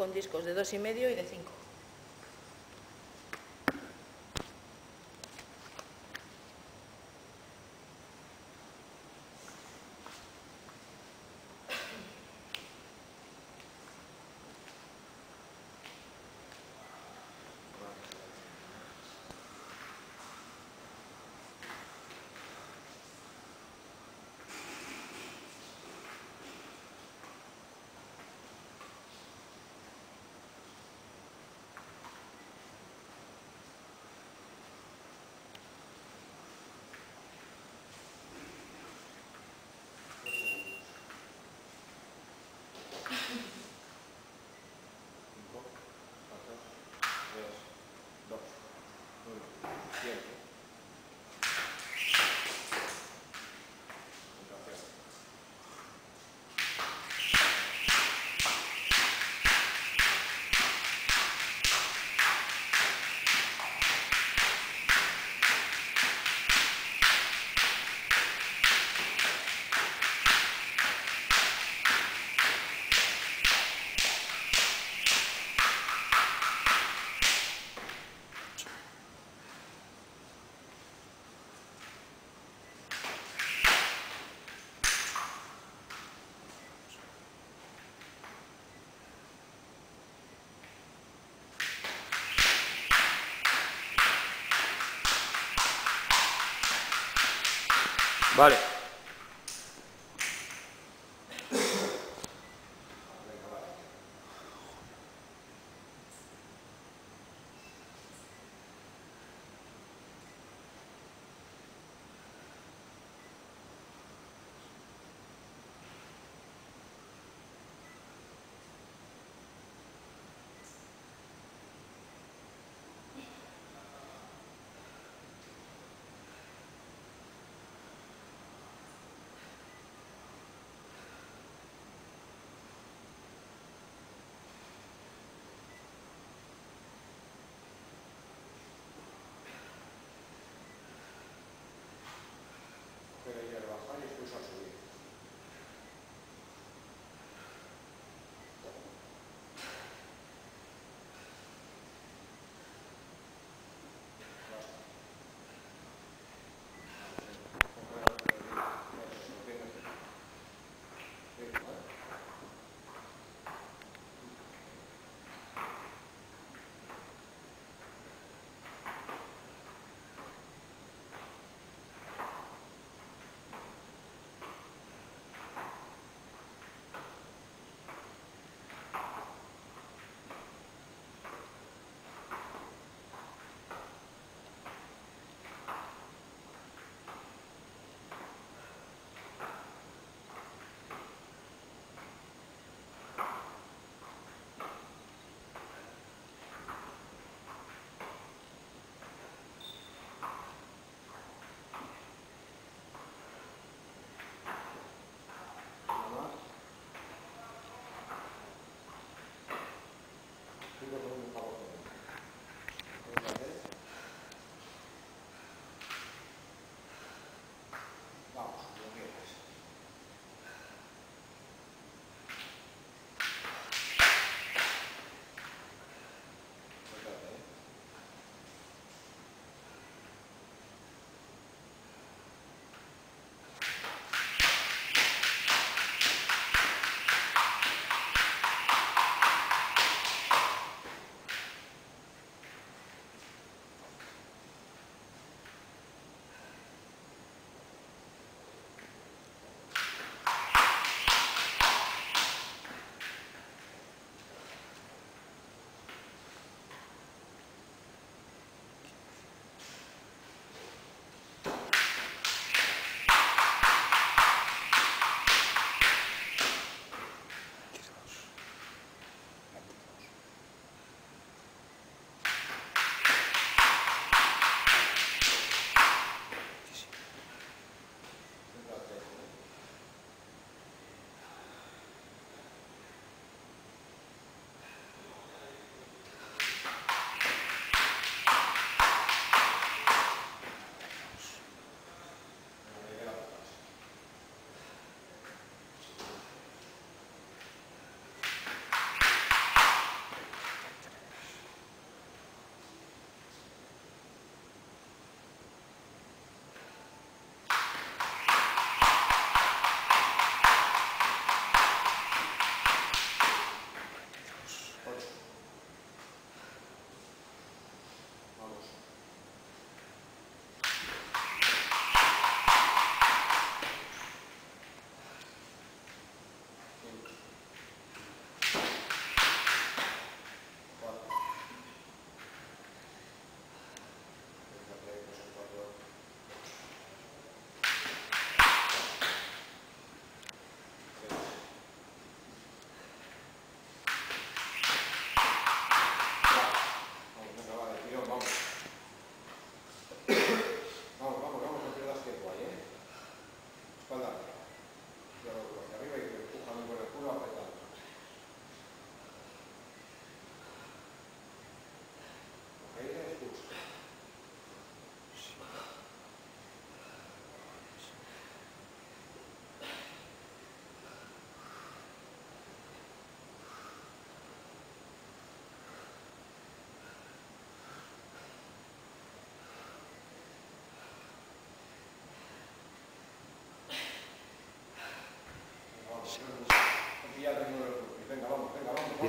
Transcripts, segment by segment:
con discos de 2,5 y de 5. Vale.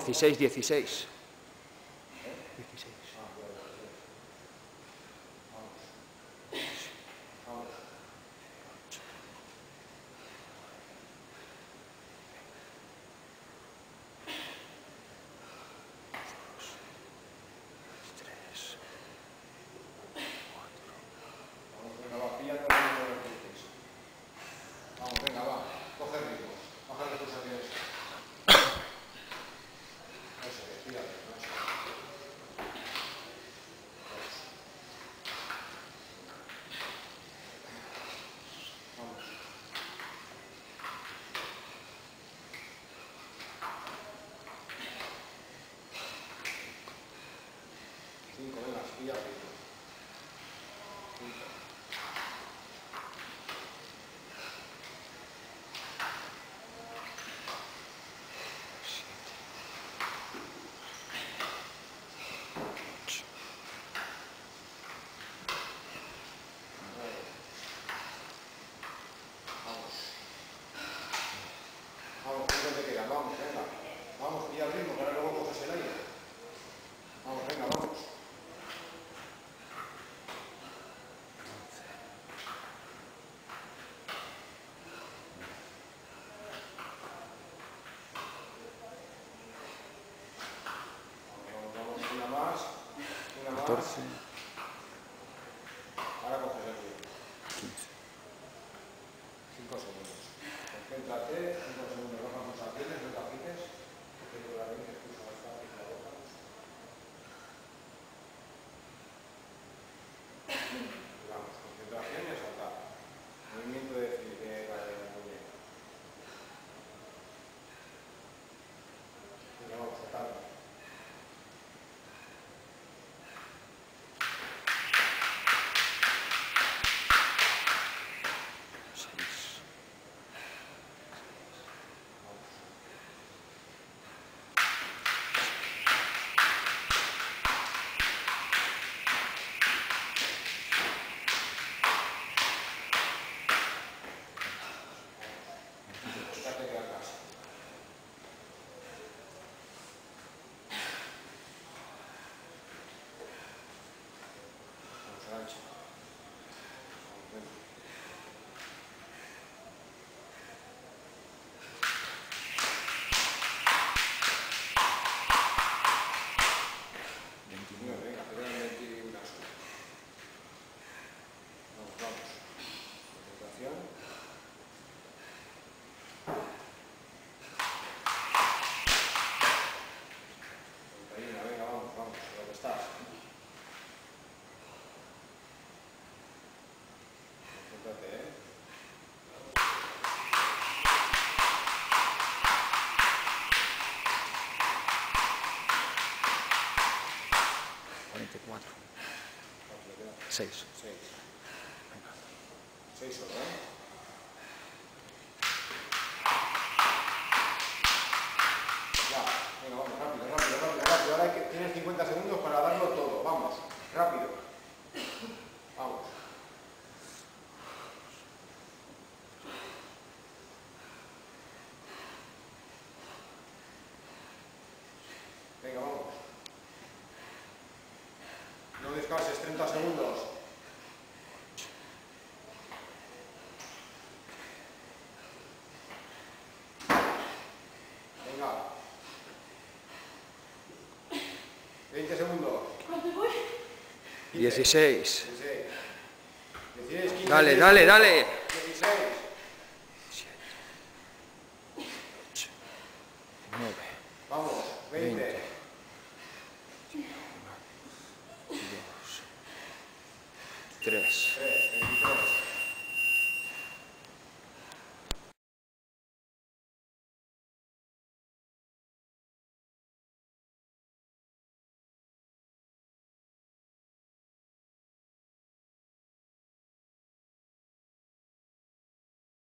16, 16. cinco segundos. Seis. Seis. Seis ¿verdad? Ya, venga, vamos, rápido, rápido, rápido, rápido. Ahora hay que, tienes 50 segundos para darlo todo. Vamos, rápido. Vamos. Venga, vamos. No descanses 30 segundos. 16. 16. Dale, dale, dale. 16. 3.